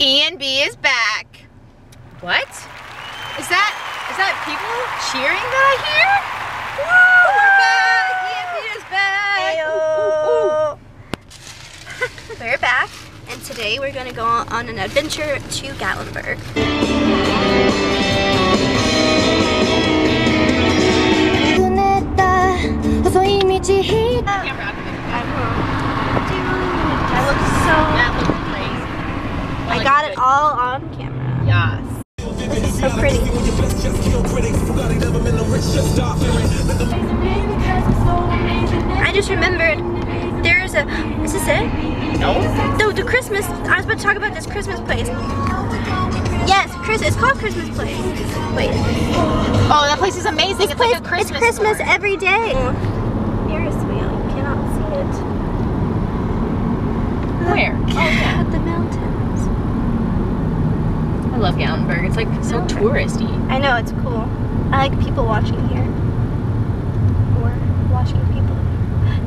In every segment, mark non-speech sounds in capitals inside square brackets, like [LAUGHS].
Ian B is back. What? Is that is that people cheering that I hear? Woo! We're back! Ian B is back! Ooh, ooh, ooh. We're back, and today we're gonna go on an adventure to Gatlinburg. It all on camera. Yes. This is so pretty. I just remembered there's a. Is this it? No? No, the Christmas. I was about to talk about this Christmas place. Yes, Chris. It's called Christmas Place. Wait. Oh, that place is amazing. This it's place. like a Christmas. it's Christmas store. every day. Mm. Ferris wheel. You cannot see it. Where? Oh yeah. At the mountains. I love Gatlinburg. It's like so touristy. I know it's cool. I like people watching here. Or watching people.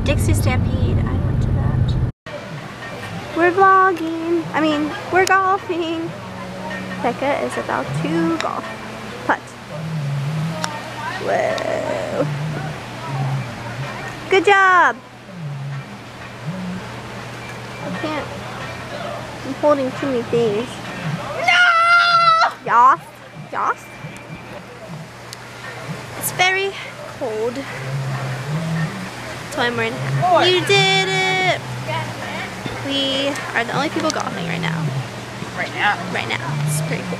Dixie Stampede. I went to that. We're vlogging. I mean, we're golfing. Becca is about to golf. Putt. Whoa. Good job. I can't. I'm holding too many things. No! Yas. Yas. It's very cold. That's why I'm wearing a hat. You did it! We are the only people golfing right now. Right now. Right now. It's pretty cool.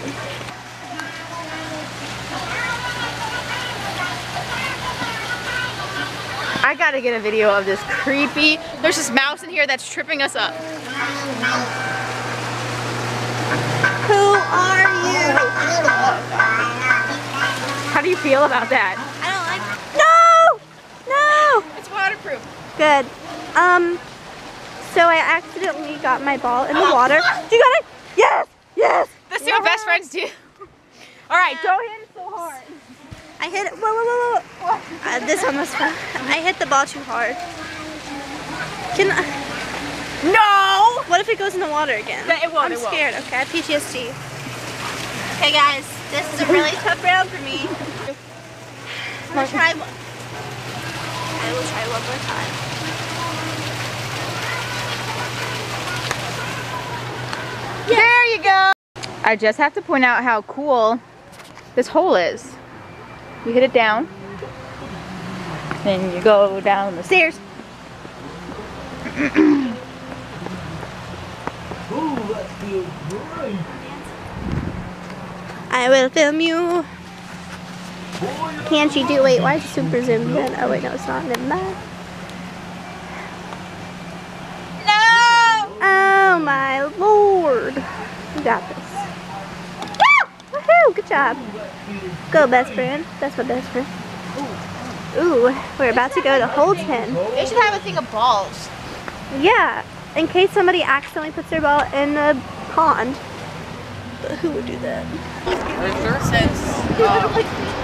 I gotta get a video of this creepy. There's this mouse in here that's tripping us up. Feel about that? I don't like No! No! It's waterproof. Good. Um, so I accidentally got my ball in the water. Do you got it? Yes! Yes! This is what best friends do. [LAUGHS] All right, don't hit it so hard. I hit it. Whoa, whoa, whoa, whoa. Uh, this one was fun. I hit the ball too hard. Can I, No! what if it goes in the water again? It won't, I'm it won't. scared. Okay, I have PTSD. Okay, guys, this is a really tough round for me. I'm gonna try. one- I will try one more time. There you go. I just have to point out how cool this hole is. You hit it down, then you go down the stairs. I will film you. Can't you do? Wait, why is super zoomed in? Oh wait, no, it's not. Never mind. No! Oh my lord. You got this. Ah! Woohoo! Good job. Go, best friend. That's my best friend. Ooh, we're about to go to Holden. They should have a thing of balls. Yeah, in case somebody accidentally puts their ball in the pond. But who would do that? [LAUGHS]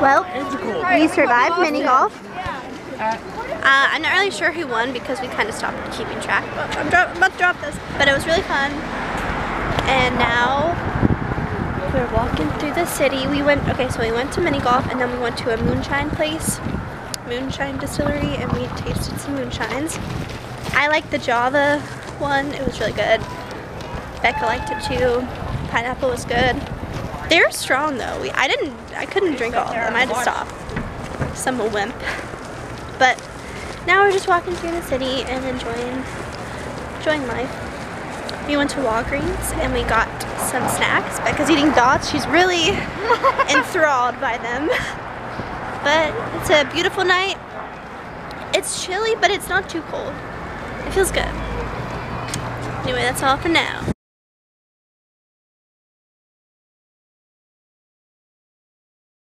Well, we survived mini golf. Uh, I'm not really sure who won because we kind of stopped keeping track. But I'm, I'm about to drop this. But it was really fun. And now we're walking through the city. We went, okay, so we went to mini golf and then we went to a moonshine place, moonshine distillery, and we tasted some moonshines. I liked the Java one. It was really good. Becca liked it too. Pineapple was good. They're strong though. We, I didn't, I couldn't drink all of them. I had to stop. Some a wimp. But now we're just walking through the city and enjoying, enjoying life. We went to Walgreens and we got some snacks. Becca's eating dots. She's really [LAUGHS] enthralled by them. But it's a beautiful night. It's chilly, but it's not too cold. It feels good. Anyway, that's all for now.